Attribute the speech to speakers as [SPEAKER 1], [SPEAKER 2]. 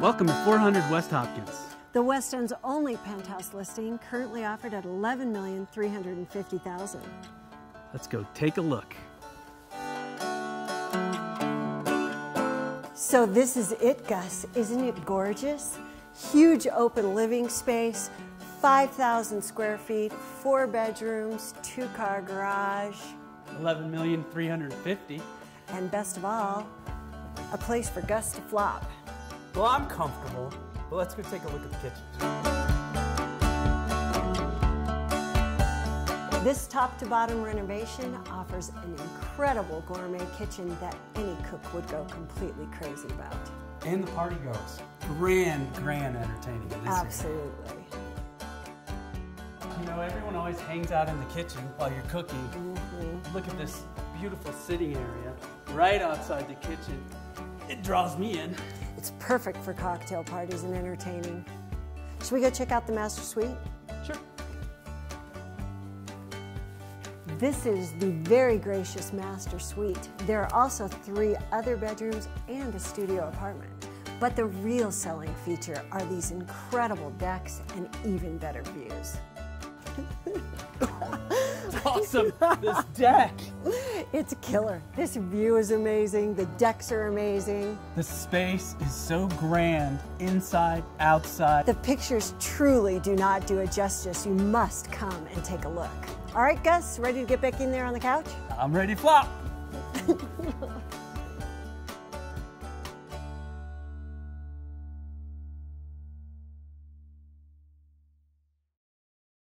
[SPEAKER 1] Welcome to 400 West Hopkins.
[SPEAKER 2] The West End's only penthouse listing, currently offered at 11,350,000.
[SPEAKER 1] Let's go take a look.
[SPEAKER 2] So this is it, Gus. Isn't it gorgeous? Huge open living space, 5,000 square feet, four bedrooms, two car garage,
[SPEAKER 1] 11,350.
[SPEAKER 2] and best of all, a place for Gus to flop.
[SPEAKER 3] Well, I'm comfortable, but let's go take a look at the kitchen.
[SPEAKER 2] This top to bottom renovation offers an incredible gourmet kitchen that any cook would go completely crazy about.
[SPEAKER 1] And the party goes. Grand, grand entertaining in this area.
[SPEAKER 2] Absolutely.
[SPEAKER 1] You know, everyone always hangs out in the kitchen while you're cooking. Mm-hmm. Look at this beautiful sitting area right outside the kitchen. It draws me in.
[SPEAKER 2] It's perfect for cocktail parties and entertaining. Should we go check out the master suite?
[SPEAKER 1] Sure.
[SPEAKER 2] This is the very gracious master suite. There are also three other bedrooms and a studio apartment. But the real selling feature are these incredible decks and even better views.
[SPEAKER 1] Awesome. this deck.
[SPEAKER 2] It's a killer. This view is amazing. The decks are amazing.
[SPEAKER 1] The space is so grand, inside, outside.
[SPEAKER 2] The pictures truly do not do it justice. You must come and take a look. All right, Gus, ready to get back in there on the couch?
[SPEAKER 1] I'm ready to flop.